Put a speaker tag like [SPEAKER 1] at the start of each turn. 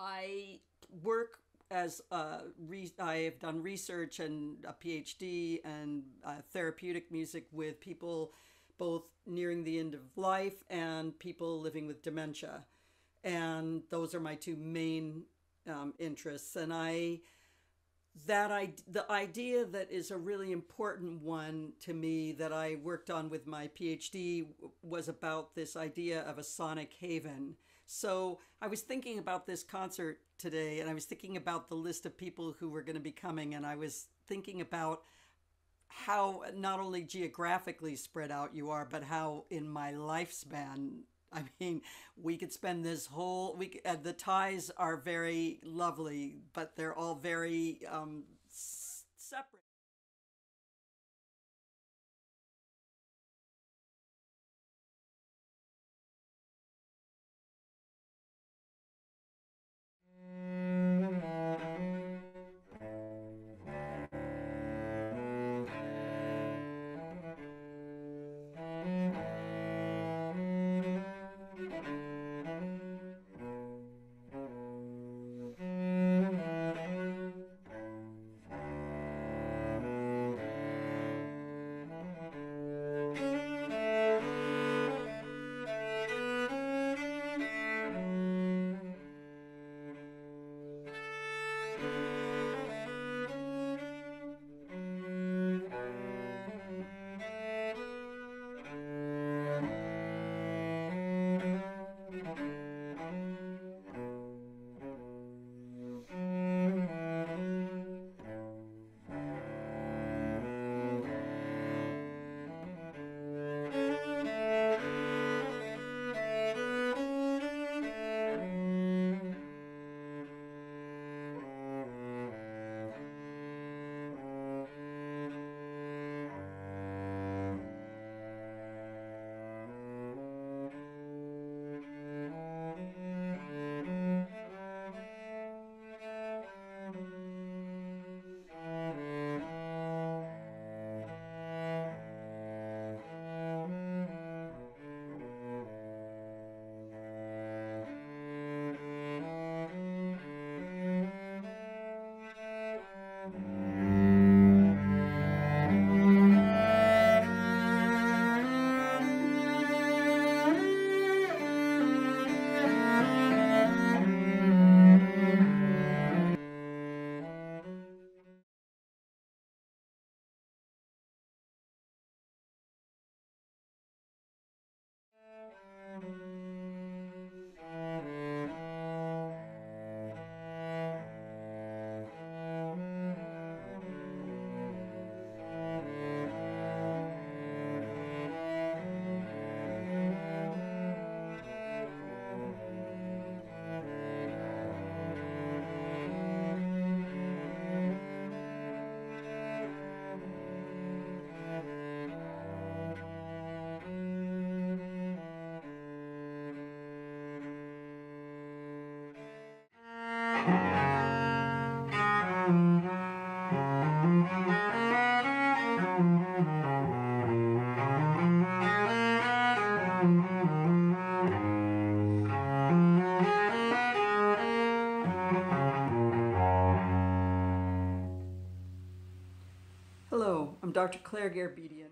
[SPEAKER 1] I work as a re- I have done research and a PhD and uh, therapeutic music with people both nearing the end of life and people living with dementia, and those are my two main um, interests. And I that I the idea that is a really important one to me that I worked on with my PhD was about this idea of a sonic haven so I was thinking about this concert today and I was thinking about the list of people who were going to be coming and I was thinking about how not only geographically spread out you are, but how in my lifespan I mean, we could spend this whole week. Uh, the ties are very lovely, but they're all very um, s- separate. Hello, I'm Dr. Clair Garabedian.